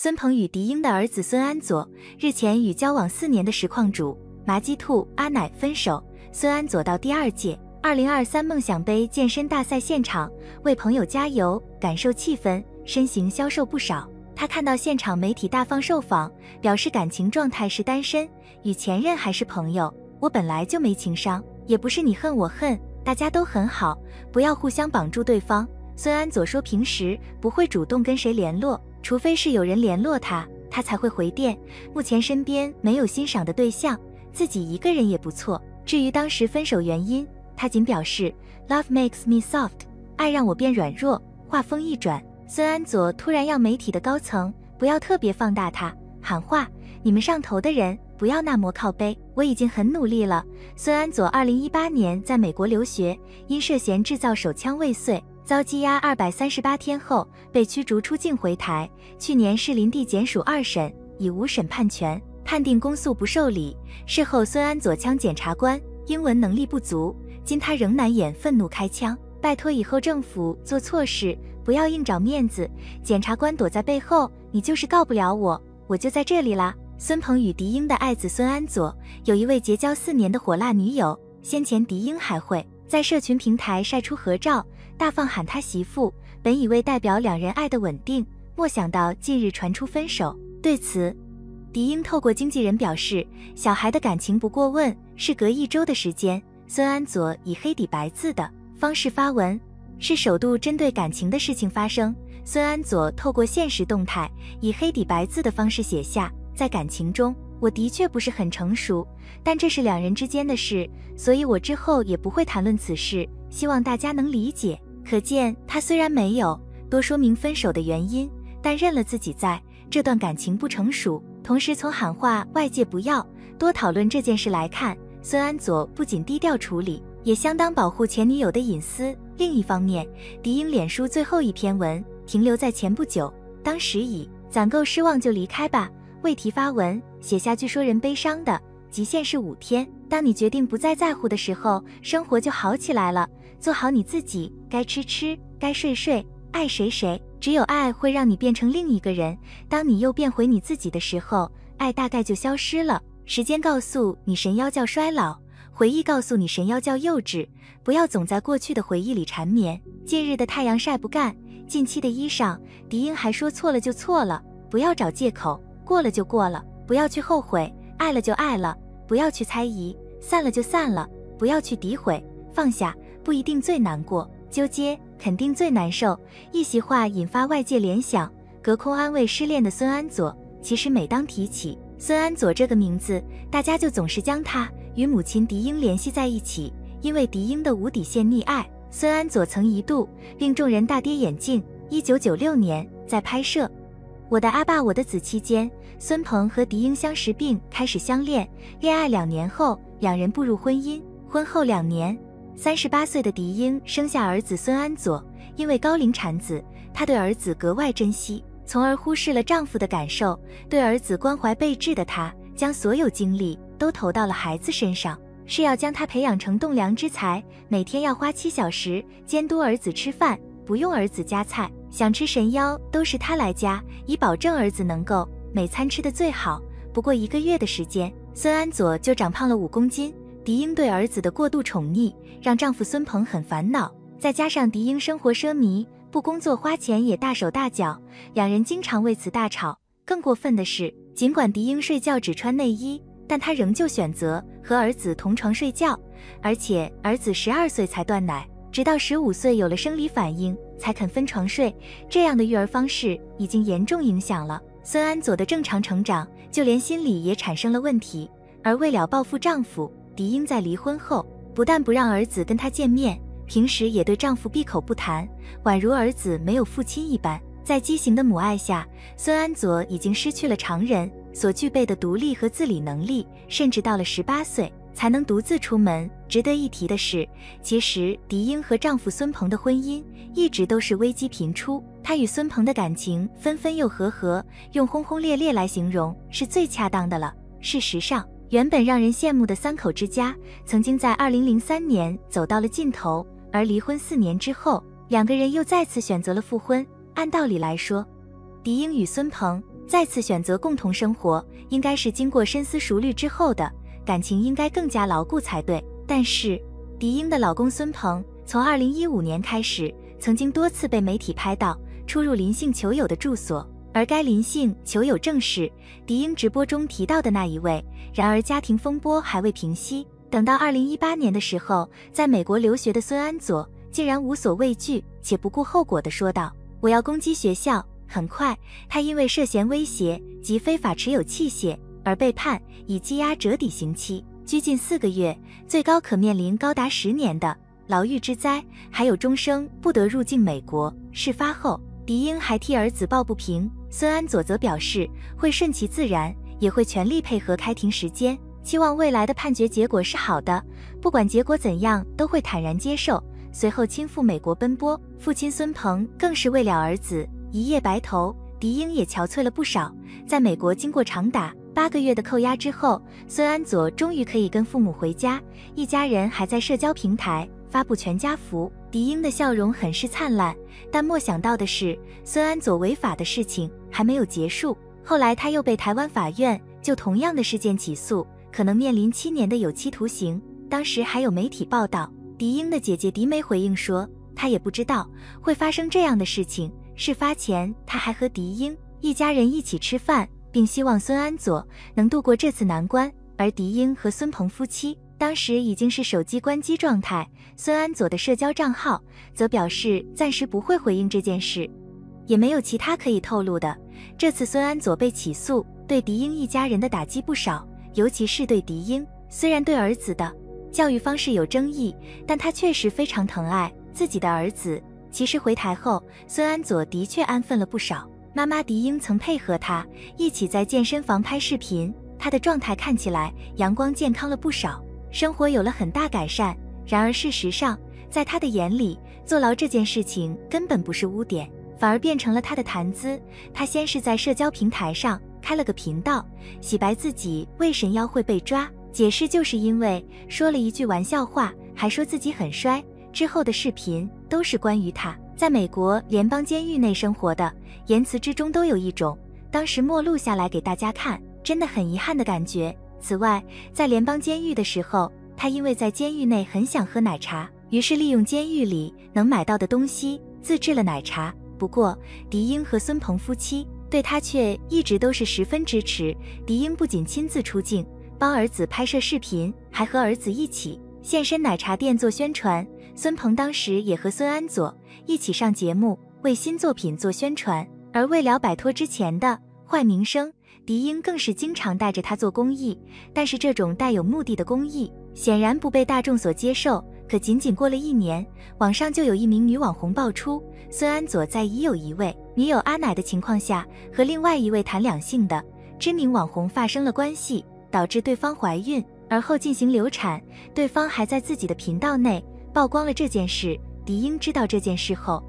孙鹏与狄英的儿子孙安佐日前与交往四年的实况主麻鸡兔阿奶分手。孙安佐到第二届二零二三梦想杯健身大赛现场为朋友加油，感受气氛，身形消瘦不少。他看到现场媒体大方受访，表示感情状态是单身，与前任还是朋友。我本来就没情商，也不是你恨我恨，大家都很好，不要互相绑住对方。孙安佐说平时不会主动跟谁联络。除非是有人联络他，他才会回电。目前身边没有欣赏的对象，自己一个人也不错。至于当时分手原因，他仅表示 Love makes me soft，爱让我变软弱。话锋一转，孙安佐突然要媒体的高层不要特别放大他，喊话：你们上头的人不要那么靠背，我已经很努力了。孙安佐二零一八年在美国留学，因涉嫌制造手枪未遂。遭羁押二百三十八天后被驱逐出境回台。去年市林地检署二审以无审判权，判定公诉不受理。事后孙安佐枪检察官英文能力不足，今他仍难掩愤怒开枪。拜托以后政府做错事不要硬找面子。检察官躲在背后，你就是告不了我，我就在这里啦。孙鹏与狄英的爱子孙安佐有一位结交四年的火辣女友，先前狄英还会在社群平台晒出合照。大放喊他媳妇，本以为代表两人爱的稳定，莫想到近日传出分手。对此，狄英透过经纪人表示，小孩的感情不过问。事隔一周的时间，孙安佐以黑底白字的方式发文，是首度针对感情的事情发声。孙安佐透过现实动态，以黑底白字的方式写下，在感情中，我的确不是很成熟，但这是两人之间的事，所以我之后也不会谈论此事，希望大家能理解。可见，他虽然没有多说明分手的原因，但认了自己在这段感情不成熟。同时，从喊话外界不要多讨论这件事来看，孙安佐不仅低调处理，也相当保护前女友的隐私。另一方面，狄英脸书最后一篇文停留在前不久，当时以攒够失望就离开吧，未提发文，写下句说人悲伤的极限是五天。当你决定不再在乎的时候，生活就好起来了。做好你自己，该吃吃，该睡睡，爱谁谁。只有爱会让你变成另一个人。当你又变回你自己的时候，爱大概就消失了。时间告诉你，神妖叫衰老；回忆告诉你，神妖叫幼稚。不要总在过去的回忆里缠绵。近日的太阳晒不干，近期的衣裳，狄英还说错了就错了，不要找借口。过了就过了，不要去后悔。爱了就爱了，不要去猜疑。散了就散了，不要去诋毁。放下。不一定最难过，纠结肯定最难受。一席话引发外界联想，隔空安慰失恋的孙安佐。其实每当提起孙安佐这个名字，大家就总是将他与母亲狄英联系在一起。因为狄英的无底线溺爱，孙安佐曾一度令众人大跌眼镜。一九九六年，在拍摄《我的阿爸我的子》期间，孙鹏和狄英相识并开始相恋。恋爱两年后，两人步入婚姻。婚后两年。三十八岁的狄英生下儿子孙安佐，因为高龄产子，她对儿子格外珍惜，从而忽视了丈夫的感受。对儿子关怀备至的她，将所有精力都投到了孩子身上，是要将他培养成栋梁之才。每天要花七小时监督儿子吃饭，不用儿子夹菜，想吃神妖都是他来夹，以保证儿子能够每餐吃的最好。不过一个月的时间，孙安佐就长胖了五公斤。狄英对儿子的过度宠溺，让丈夫孙鹏很烦恼。再加上狄英生活奢靡，不工作花钱也大手大脚，两人经常为此大吵。更过分的是，尽管狄英睡觉只穿内衣，但她仍旧选择和儿子同床睡觉。而且儿子十二岁才断奶，直到十五岁有了生理反应才肯分床睡。这样的育儿方式已经严重影响了孙安佐的正常成长，就连心理也产生了问题。而为了报复丈夫，狄英在离婚后，不但不让儿子跟她见面，平时也对丈夫闭口不谈，宛如儿子没有父亲一般。在畸形的母爱下，孙安佐已经失去了常人所具备的独立和自理能力，甚至到了十八岁才能独自出门。值得一提的是，其实狄英和丈夫孙鹏的婚姻一直都是危机频出，她与孙鹏的感情分分又合合，用轰轰烈烈来形容是最恰当的了。事实上，原本让人羡慕的三口之家，曾经在二零零三年走到了尽头，而离婚四年之后，两个人又再次选择了复婚。按道理来说，狄英与孙鹏再次选择共同生活，应该是经过深思熟虑之后的，感情应该更加牢固才对。但是，狄英的老公孙鹏从二零一五年开始，曾经多次被媒体拍到出入林姓球友的住所，而该林姓球友正是迪英直播中提到的那一位。然而，家庭风波还未平息。等到二零一八年的时候，在美国留学的孙安佐竟然无所畏惧且不顾后果地说道：“我要攻击学校。”很快，他因为涉嫌威胁及非法持有器械而被判以羁押折抵刑期，拘禁四个月，最高可面临高达十年的牢狱之灾，还有终生不得入境美国。事发后，迪英还替儿子抱不平，孙安佐则表示会顺其自然，也会全力配合开庭时间。期望未来的判决结果是好的，不管结果怎样，都会坦然接受。随后亲赴美国奔波，父亲孙鹏更是为了儿子一夜白头。狄英也憔悴了不少。在美国经过长达八个月的扣押之后，孙安佐终于可以跟父母回家，一家人还在社交平台发布全家福。狄英的笑容很是灿烂，但没想到的是，孙安佐违法的事情还没有结束。后来他又被台湾法院就同样的事件起诉。可能面临七年的有期徒刑。当时还有媒体报道，狄英的姐姐狄梅回应说，她也不知道会发生这样的事情。事发前，她还和狄英一家人一起吃饭，并希望孙安佐能度过这次难关。而狄英和孙鹏夫妻当时已经是手机关机状态。孙安佐的社交账号则表示暂时不会回应这件事，也没有其他可以透露的。这次孙安佐被起诉，对狄英一家人的打击不少。尤其是对狄英，虽然对儿子的教育方式有争议，但他确实非常疼爱自己的儿子。其实回台后，孙安佐的确安分了不少。妈妈狄英曾配合他一起在健身房拍视频，他的状态看起来阳光健康了不少，生活有了很大改善。然而事实上，在他的眼里，坐牢这件事情根本不是污点，反而变成了他的谈资。他先是在社交平台上。开了个频道，洗白自己为神妖会被抓，解释就是因为说了一句玩笑话，还说自己很衰。之后的视频都是关于他在美国联邦监狱内生活的，言辞之中都有一种当时没录下来给大家看，真的很遗憾的感觉。此外，在联邦监狱的时候，他因为在监狱内很想喝奶茶，于是利用监狱里能买到的东西自制了奶茶。不过，狄英和孙鹏夫妻。对他却一直都是十分支持。狄英不仅亲自出镜帮儿子拍摄视频，还和儿子一起现身奶茶店做宣传。孙鹏当时也和孙安佐一起上节目为新作品做宣传。而为了摆脱之前的坏名声，狄英更是经常带着他做公益。但是这种带有目的的公益显然不被大众所接受。可仅仅过了一年，网上就有一名女网红爆出，孙安佐在已有一位女友阿奶的情况下，和另外一位谈两性的知名网红发生了关系，导致对方怀孕，而后进行流产。对方还在自己的频道内曝光了这件事。狄英知道这件事后，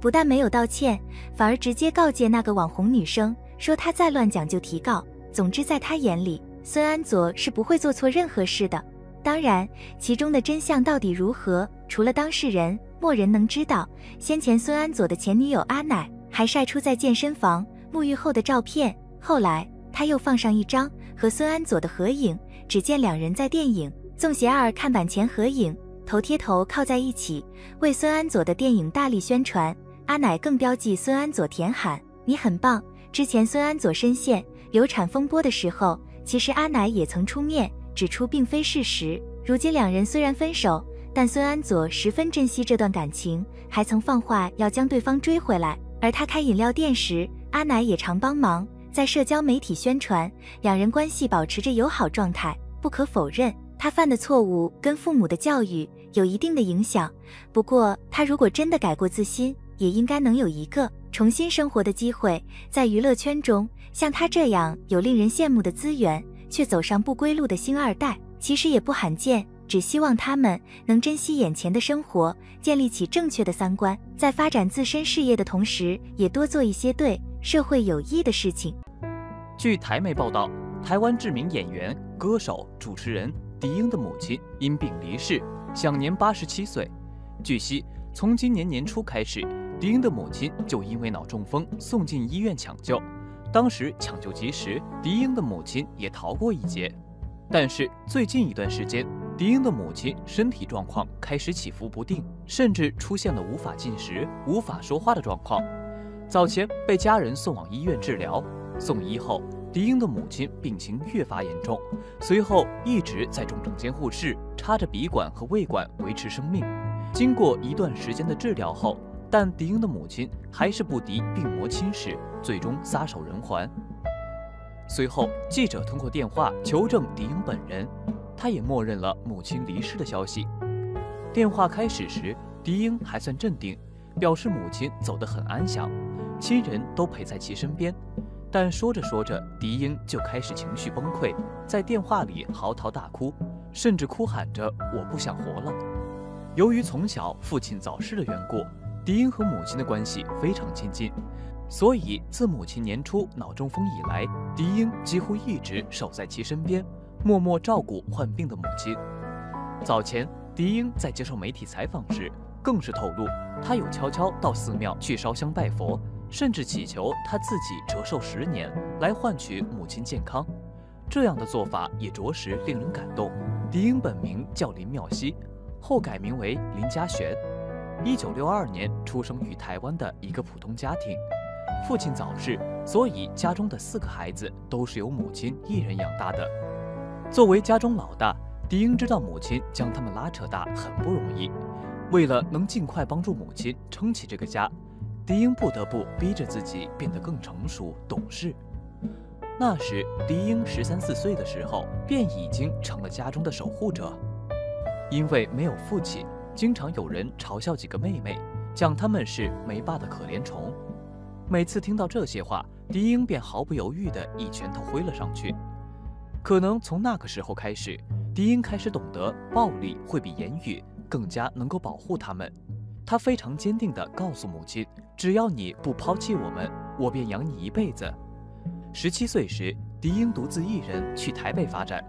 不但没有道歉，反而直接告诫那个网红女生，说她再乱讲就提告。总之，在他眼里，孙安佐是不会做错任何事的。当然，其中的真相到底如何，除了当事人，没人能知道。先前孙安佐的前女友阿乃还晒出在健身房沐浴后的照片，后来他又放上一张和孙安佐的合影，只见两人在电影《纵邪二》看板前合影，头贴头靠在一起，为孙安佐的电影大力宣传。阿乃更标记孙安佐甜喊：“你很棒。”之前孙安佐深陷流产风波的时候，其实阿乃也曾出面。指出并非事实。如今两人虽然分手，但孙安佐十分珍惜这段感情，还曾放话要将对方追回来。而他开饮料店时，阿乃也常帮忙，在社交媒体宣传，两人关系保持着友好状态。不可否认，他犯的错误跟父母的教育有一定的影响。不过，他如果真的改过自新，也应该能有一个重新生活的机会。在娱乐圈中，像他这样有令人羡慕的资源。却走上不归路的星二代，其实也不罕见。只希望他们能珍惜眼前的生活，建立起正确的三观，在发展自身事业的同时，也多做一些对社会有益的事情。据台媒报道，台湾知名演员、歌手、主持人狄英的母亲因病离世，享年八十七岁。据悉，从今年年初开始，狄英的母亲就因为脑中风送进医院抢救。当时抢救及时，狄英的母亲也逃过一劫。但是最近一段时间，狄英的母亲身体状况开始起伏不定，甚至出现了无法进食、无法说话的状况。早前被家人送往医院治疗，送医后，狄英的母亲病情越发严重，随后一直在重症监护室插着鼻管和胃管维持生命。经过一段时间的治疗后，但狄英的母亲还是不敌病魔侵蚀，最终撒手人寰。随后，记者通过电话求证狄英本人，他也默认了母亲离世的消息。电话开始时，狄英还算镇定，表示母亲走得很安详，亲人都陪在其身边。但说着说着，狄英就开始情绪崩溃，在电话里嚎啕大哭，甚至哭喊着“我不想活了”。由于从小父亲早逝的缘故，狄英和母亲的关系非常亲近。所以，自母亲年初脑中风以来，狄英几乎一直守在其身边，默默照顾患病的母亲。早前，狄英在接受媒体采访时，更是透露，他有悄悄到寺庙去烧香拜佛，甚至祈求他自己折寿十年，来换取母亲健康。这样的做法也着实令人感动。狄英本名叫林妙希，后改名为林家璇，一九六二年出生于台湾的一个普通家庭。父亲早逝，所以家中的四个孩子都是由母亲一人养大的。作为家中老大，狄英知道母亲将他们拉扯大很不容易。为了能尽快帮助母亲撑起这个家，狄英不得不逼着自己变得更成熟懂事。那时，狄英十三四岁的时候，便已经成了家中的守护者。因为没有父亲，经常有人嘲笑几个妹妹，讲他们是没爸的可怜虫。每次听到这些话，迪英便毫不犹豫地一拳头挥了上去。可能从那个时候开始，迪英开始懂得暴力会比言语更加能够保护他们。他非常坚定地告诉母亲：“只要你不抛弃我们，我便养你一辈子。”十七岁时，迪英独自一人去台北发展。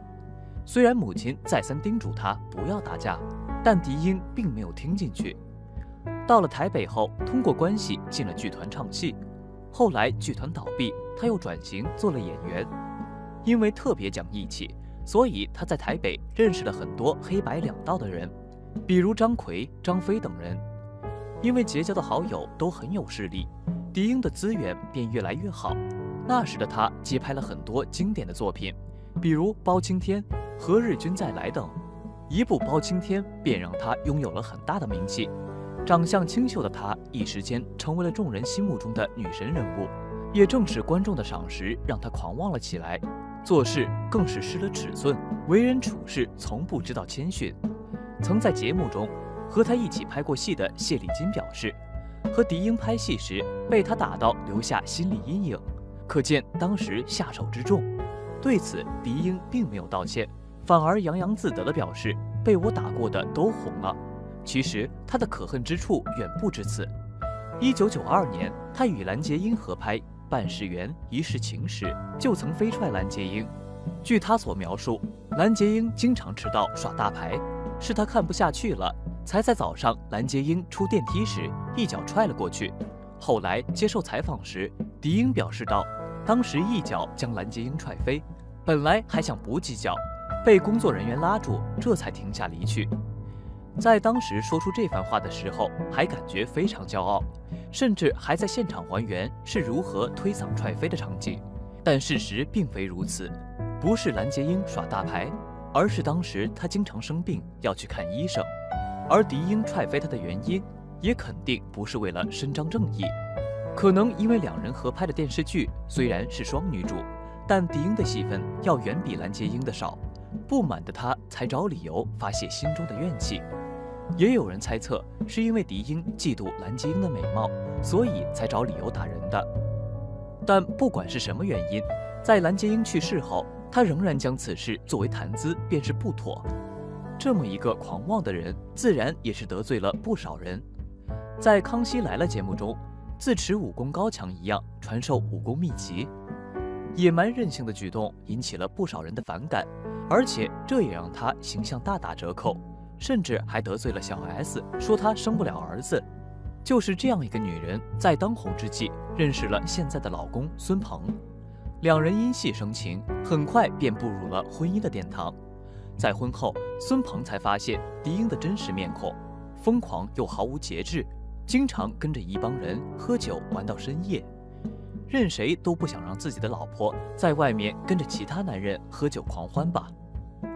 虽然母亲再三叮嘱他不要打架，但狄英并没有听进去。到了台北后，通过关系进了剧团唱戏。后来剧团倒闭，他又转型做了演员。因为特别讲义气，所以他在台北认识了很多黑白两道的人，比如张奎、张飞等人。因为结交的好友都很有势力，狄英的资源便越来越好。那时的他接拍了很多经典的作品，比如《包青天》《何日君再来》等。一部《包青天》便让他拥有了很大的名气。长相清秀的她，一时间成为了众人心目中的女神人物。也正是观众的赏识，让她狂妄了起来，做事更是失了尺寸，为人处事从不知道谦逊。曾在节目中和她一起拍过戏的谢丽金表示，和狄英拍戏时被她打到留下心理阴影，可见当时下手之重。对此，狄英并没有道歉，反而洋洋自得地表示：“被我打过的都红了。”其实他的可恨之处远不止此。一九九二年，他与蓝洁瑛合拍《办事员一世情》时，就曾飞踹蓝洁瑛。据他所描述，蓝洁瑛经常迟到耍大牌，是他看不下去了，才在早上蓝洁瑛出电梯时一脚踹了过去。后来接受采访时，狄英表示道：“当时一脚将蓝洁瑛踹飞，本来还想补几脚，被工作人员拉住，这才停下离去。”在当时说出这番话的时候，还感觉非常骄傲，甚至还在现场还原是如何推搡踹飞的场景。但事实并非如此，不是蓝洁瑛耍大牌，而是当时她经常生病要去看医生，而狄英踹飞她的原因，也肯定不是为了伸张正义。可能因为两人合拍的电视剧虽然是双女主，但狄英的戏份要远比蓝洁瑛的少，不满的他才找理由发泄心中的怨气。也有人猜测，是因为狄英嫉妒蓝洁瑛的美貌，所以才找理由打人的。但不管是什么原因，在蓝洁瑛去世后，他仍然将此事作为谈资，便是不妥。这么一个狂妄的人，自然也是得罪了不少人。在《康熙来了》节目中，自持武功高强一样传授武功秘籍，野蛮任性的举动引起了不少人的反感，而且这也让他形象大打折扣。甚至还得罪了小 S，说她生不了儿子。就是这样一个女人，在当红之际认识了现在的老公孙鹏。两人因戏生情，很快便步入了婚姻的殿堂。在婚后，孙鹏才发现狄英的真实面孔：疯狂又毫无节制，经常跟着一帮人喝酒玩到深夜，任谁都不想让自己的老婆在外面跟着其他男人喝酒狂欢吧。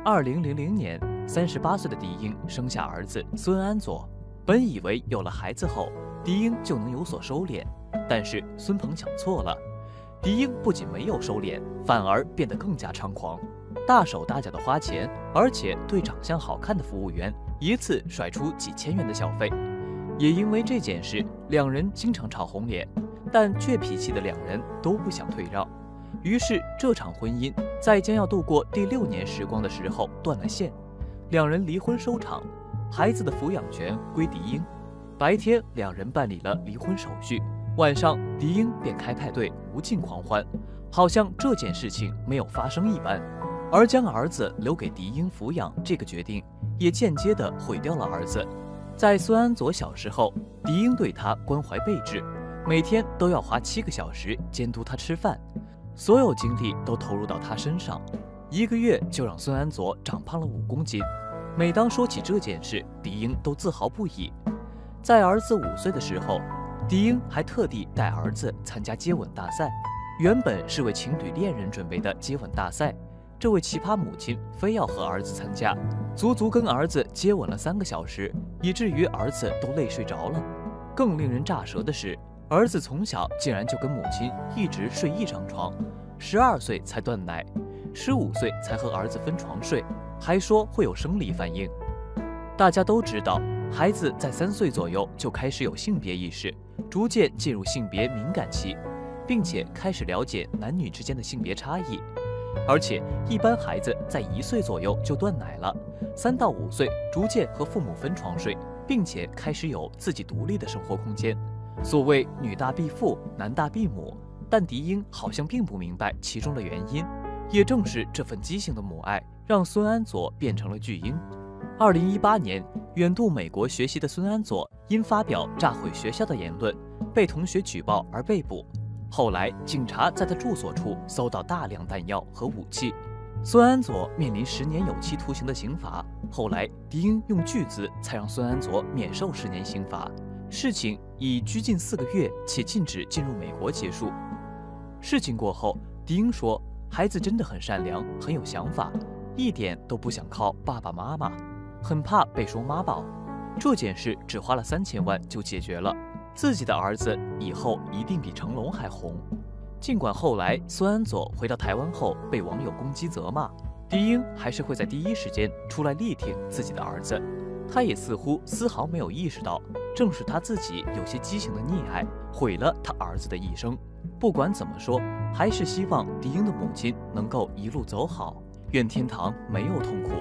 二零零零年，三十八岁的狄英生下儿子孙安佐。本以为有了孩子后，狄英就能有所收敛，但是孙鹏想错了。狄英不仅没有收敛，反而变得更加猖狂，大手大脚的花钱，而且对长相好看的服务员一次甩出几千元的小费。也因为这件事，两人经常吵红脸，但倔脾气的两人都不想退让。于是这场婚姻在将要度过第六年时光的时候断了线，两人离婚收场，孩子的抚养权归狄英。白天两人办理了离婚手续。晚上，狄英便开派对，无尽狂欢，好像这件事情没有发生一般。而将儿子留给狄英抚养这个决定，也间接地毁掉了儿子。在孙安佐小时候，狄英对他关怀备至，每天都要花七个小时监督他吃饭，所有精力都投入到他身上。一个月就让孙安佐长胖了五公斤。每当说起这件事，迪英都自豪不已。在儿子五岁的时候。迪英还特地带儿子参加接吻大赛，原本是为情侣恋人准备的接吻大赛，这位奇葩母亲非要和儿子参加，足足跟儿子接吻了三个小时，以至于儿子都累睡着了。更令人咋舌的是，儿子从小竟然就跟母亲一直睡一张床，十二岁才断奶，十五岁才和儿子分床睡，还说会有生理反应。大家都知道。孩子在三岁左右就开始有性别意识，逐渐进入性别敏感期，并且开始了解男女之间的性别差异。而且，一般孩子在一岁左右就断奶了，三到五岁逐渐和父母分床睡，并且开始有自己独立的生活空间。所谓“女大必父，男大必母”，但狄英好像并不明白其中的原因。也正是这份畸形的母爱，让孙安佐变成了巨婴。二零一八年。远渡美国学习的孙安佐因发表炸毁学校的言论，被同学举报而被捕。后来，警察在他住所处搜到大量弹药和武器。孙安佐面临十年有期徒刑的刑罚。后来，狄英用巨资才让孙安佐免受十年刑罚。事情以拘禁四个月且禁止进入美国结束。事情过后，狄英说：“孩子真的很善良，很有想法，一点都不想靠爸爸妈妈。”很怕被说妈宝，这件事只花了三千万就解决了。自己的儿子以后一定比成龙还红。尽管后来孙安佐回到台湾后被网友攻击责骂，狄英还是会在第一时间出来力挺自己的儿子。他也似乎丝毫没有意识到，正是他自己有些畸形的溺爱，毁了他儿子的一生。不管怎么说，还是希望迪英的母亲能够一路走好，愿天堂没有痛苦。